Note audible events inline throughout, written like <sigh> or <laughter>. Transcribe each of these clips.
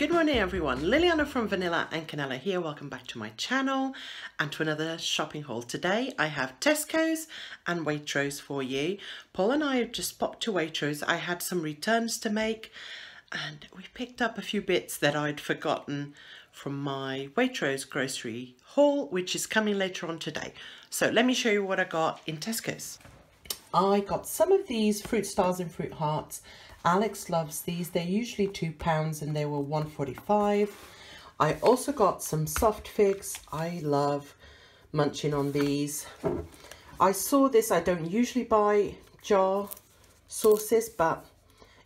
Good morning everyone, Liliana from Vanilla and Canela here. Welcome back to my channel and to another shopping haul. Today I have Tesco's and Waitrose for you. Paul and I have just popped to Waitrose. I had some returns to make and we picked up a few bits that I'd forgotten from my Waitrose grocery haul which is coming later on today. So let me show you what I got in Tesco's. I got some of these fruit stars and fruit hearts Alex loves these. They're usually £2 and they were 145 I also got some soft figs. I love munching on these. I saw this. I don't usually buy jar sauces, but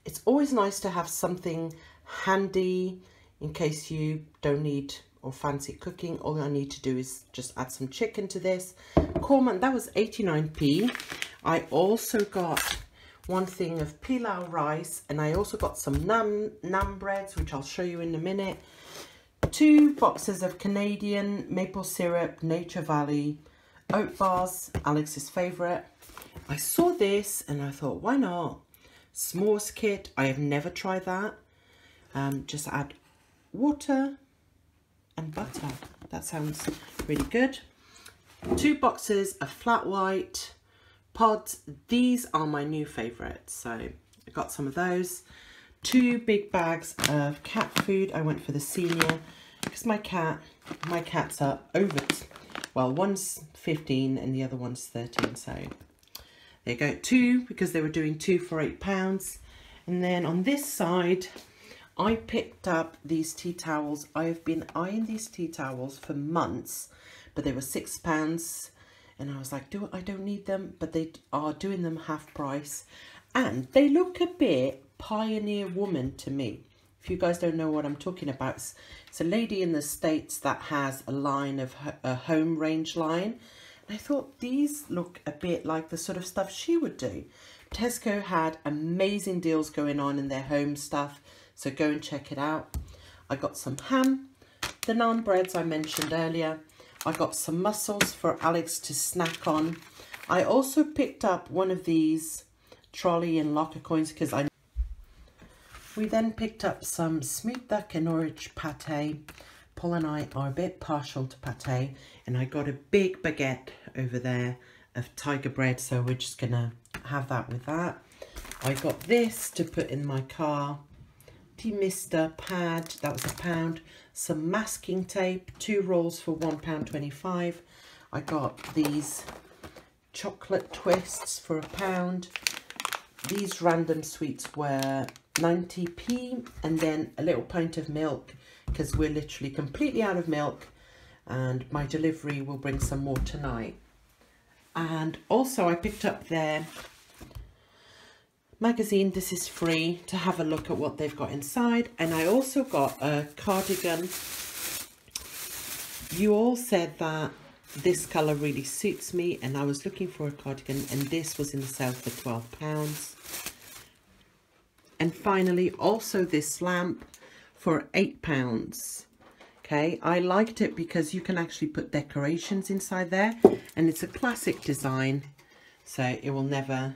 it's always nice to have something handy in case you don't need or fancy cooking. All I need to do is just add some chicken to this. Corman, that was 89p. I also got one thing of pilau rice and I also got some naan, naan breads which I'll show you in a minute. Two boxes of Canadian maple syrup Nature Valley oat bars Alex's favorite. I saw this and I thought why not? S'mores kit I have never tried that. Um, just add water and butter. That sounds really good. Two boxes of flat white pods. These are my new favourites. So I got some of those. Two big bags of cat food. I went for the senior because my cat, my cats are over, well, one's 15 and the other one's 13. So there you go. Two because they were doing two for eight pounds. And then on this side, I picked up these tea towels. I have been eyeing these tea towels for months, but they were six pounds and I was like, do I don't need them, but they are doing them half price, and they look a bit pioneer woman to me. If you guys don't know what I'm talking about, it's, a lady in the States that has a line of a home range line. And I thought these look a bit like the sort of stuff she would do. Tesco had amazing deals going on in their home stuff, so go and check it out. I got some ham, the naan breads I mentioned earlier, I got some mussels for Alex to snack on. I also picked up one of these trolley and locker coins because I... We then picked up some smoked duck and orange pate. Paul and I are a bit partial to pate and I got a big baguette over there of tiger bread so we're just gonna have that with that. I got this to put in my car Mister pad, that was a pound, some masking tape, two rolls for £1.25. I got these chocolate twists for a pound. These random sweets were 90p and then a little pint of milk because we're literally completely out of milk and my delivery will bring some more tonight. And also I picked up their magazine. This is free to have a look at what they've got inside. And I also got a cardigan. You all said that this colour really suits me and I was looking for a cardigan and this was in the sale for £12. And finally, also this lamp for £8. Okay, I liked it because you can actually put decorations inside there and it's a classic design so it will never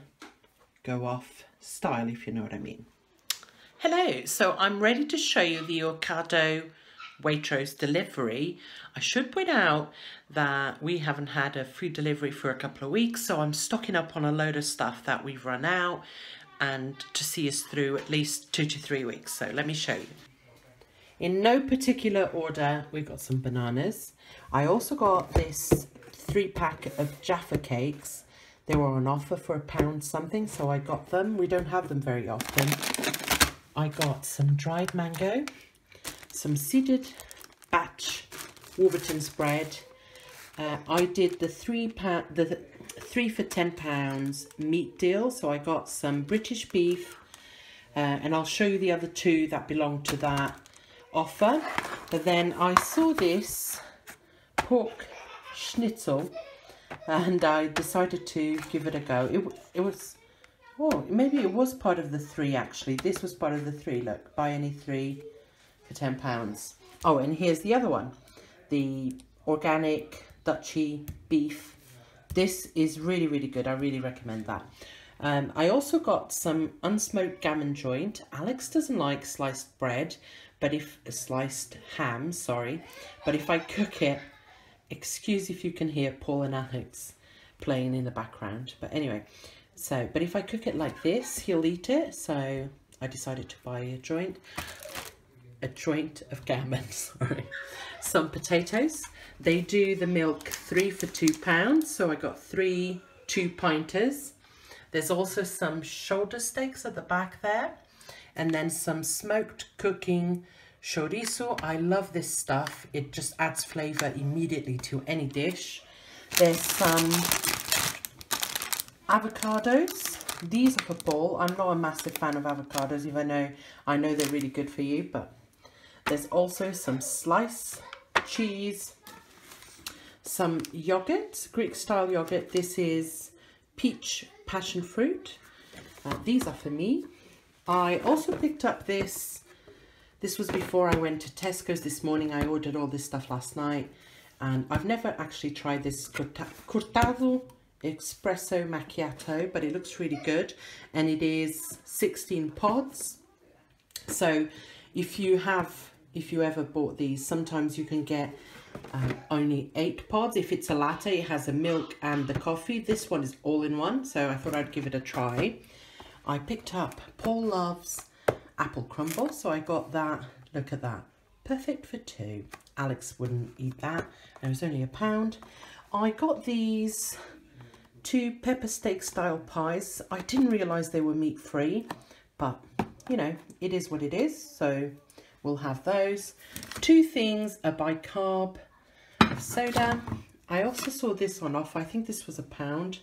go off style, if you know what I mean. Hello, so I'm ready to show you the Ocado Waitrose delivery. I should point out that we haven't had a food delivery for a couple of weeks, so I'm stocking up on a load of stuff that we've run out and to see us through at least two to three weeks. So let me show you. In no particular order, we've got some bananas. I also got this three pack of Jaffa cakes they were on offer for a pound something, so I got them. We don't have them very often. I got some dried mango, some seeded batch Warburton's bread. Uh, I did the three pound, the three for ten pounds meat deal. So I got some British beef, uh, and I'll show you the other two that belong to that offer. But then I saw this pork schnitzel and I decided to give it a go. It, it was, oh, maybe it was part of the three actually. This was part of the three, look, buy any three for £10. Oh, and here's the other one, the organic Duchy beef. This is really, really good. I really recommend that. Um, I also got some unsmoked gammon joint. Alex doesn't like sliced bread, but if sliced ham, sorry, but if I cook it, excuse if you can hear Paul and Alex playing in the background. But anyway, so, but if I cook it like this, he'll eat it. So I decided to buy a joint, a joint of gammon, <laughs> sorry. Some potatoes. They do the milk three for two pounds. So I got three two pinters. There's also some shoulder steaks at the back there. And then some smoked cooking chorizo. I love this stuff. It just adds flavor immediately to any dish. There's some avocados. These are for Paul. I'm not a massive fan of avocados, I know, I know they're really good for you, but there's also some slice cheese, some yogurt, Greek style yogurt. This is peach passion fruit. Uh, these are for me. I also picked up this, this was before I went to Tesco's this morning. I ordered all this stuff last night. And I've never actually tried this cortado espresso macchiato but it looks really good. And it is 16 pods. So if you have if you ever bought these sometimes you can get um, only eight pods. If it's a latte it has a milk and the coffee. This one is all in one so I thought I'd give it a try. I picked up Paul loves apple crumble so I got that look at that perfect for two Alex wouldn't eat that it was only a pound I got these two pepper steak style pies. I didn't realise they were meat free, but you know, it is what it is. So we'll have those. Two things, a bicarb soda. I also saw this one off. I think this was a pound.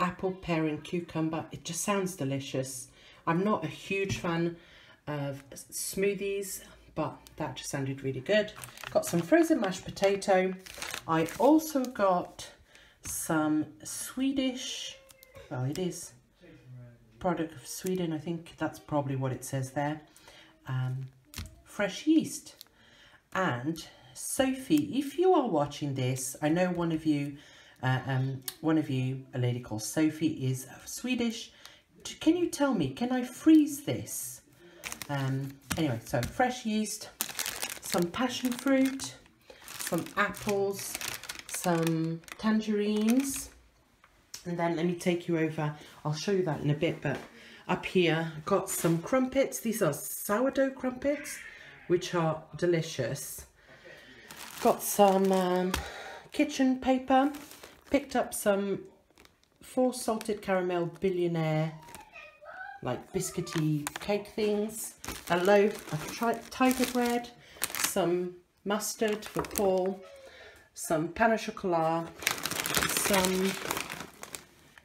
Apple, pear and cucumber. It just sounds delicious. I'm not a huge fan of smoothies, but that just sounded really good. Got some frozen mashed potato. I also got some Swedish, well it is product of Sweden, I think that's probably what it says there, um, fresh yeast. And Sophie, if you are watching this, I know one of you, uh, um, one of you, a lady called Sophie is Swedish. Can you tell me, can I freeze this? Um, anyway, so fresh yeast, some passion fruit, some apples, some tangerines and then let me take you over. I'll show you that in a bit but up here got some crumpets. These are sourdough crumpets which are delicious. Got some um, kitchen paper picked up some four salted caramel billionaire like biscuity cake things a loaf of tiger bread some mustard for Paul some pain au chocolat, some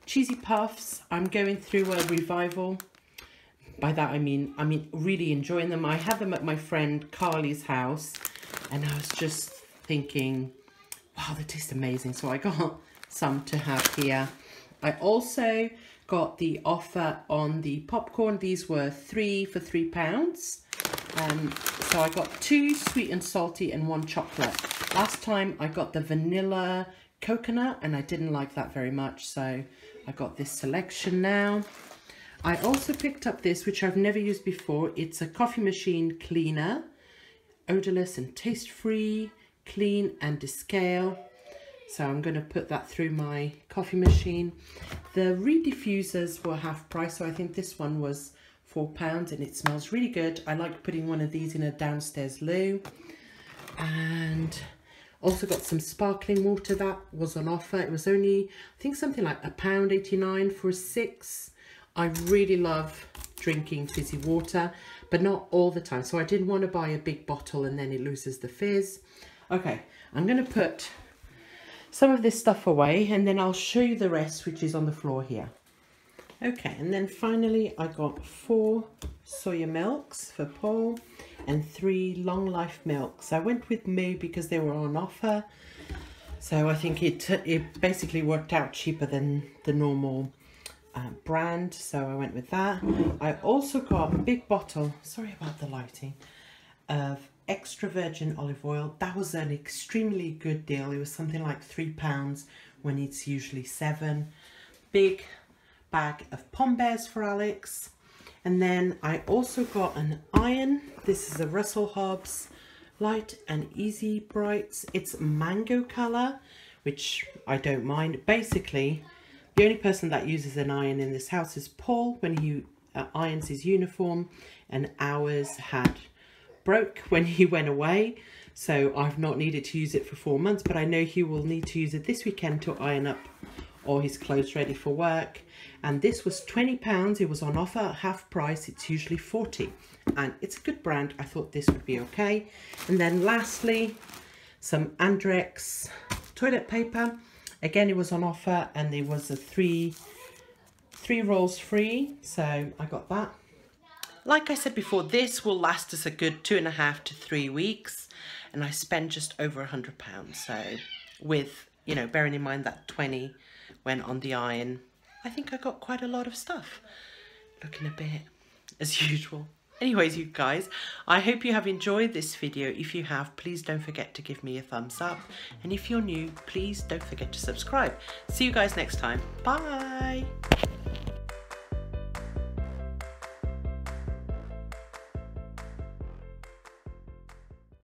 cheesy puffs. I'm going through a revival. By that I mean, I mean really enjoying them. I had them at my friend Carly's house and I was just thinking, wow, they taste amazing. So I got <laughs> some to have here. I also got the offer on the popcorn. These were three for three pounds. Um, so I got two sweet and salty and one chocolate. Last time I got the vanilla coconut and I didn't like that very much. So I got this selection now. I also picked up this, which I've never used before. It's a coffee machine cleaner. Odorless and taste-free, clean and descale. So I'm going to put that through my coffee machine. The reed diffusers were half price, so I think this one was £4 and it smells really good. I like putting one of these in a downstairs loo. And also got some sparkling water that was on offer. It was only, I think something like a pound 89 for a six. I really love drinking fizzy water, but not all the time. So I didn't want to buy a big bottle and then it loses the fizz. Okay, I'm going to put some of this stuff away and then I'll show you the rest, which is on the floor here. Okay, and then finally I got four soya milks for Paul and three long life milks. I went with Moo because they were on offer. So I think it, it basically worked out cheaper than the normal uh, brand. So I went with that. I also got a big bottle, sorry about the lighting, of extra virgin olive oil. That was an extremely good deal. It was something like three pounds when it's usually seven. Big bag of Pom Bears for Alex. And then I also got an iron. This is a Russell Hobbs Light and Easy Brights. It's mango colour, which I don't mind. Basically, the only person that uses an iron in this house is Paul when he uh, irons his uniform and ours had broke <laughs> when he went away. So I've not needed to use it for four months, but I know he will need to use it this weekend to iron up all his clothes ready for work. And this was £20. It was on offer at half price. It's usually 40 and it's a good brand. I thought this would be okay. And then lastly, some Andrex toilet paper. Again, it was on offer and there was a three, three rolls free. So I got that. Like I said before, this will last us a good two and a half to three weeks. And I spent just over a hundred pounds. So with, you know, bearing in mind that 20 went on the iron, I think I got quite a lot of stuff. Looking a bit <laughs> as usual. Anyways, you guys, I hope you have enjoyed this video. If you have, please don't forget to give me a thumbs up. And if you're new, please don't forget to subscribe. See you guys next time. Bye.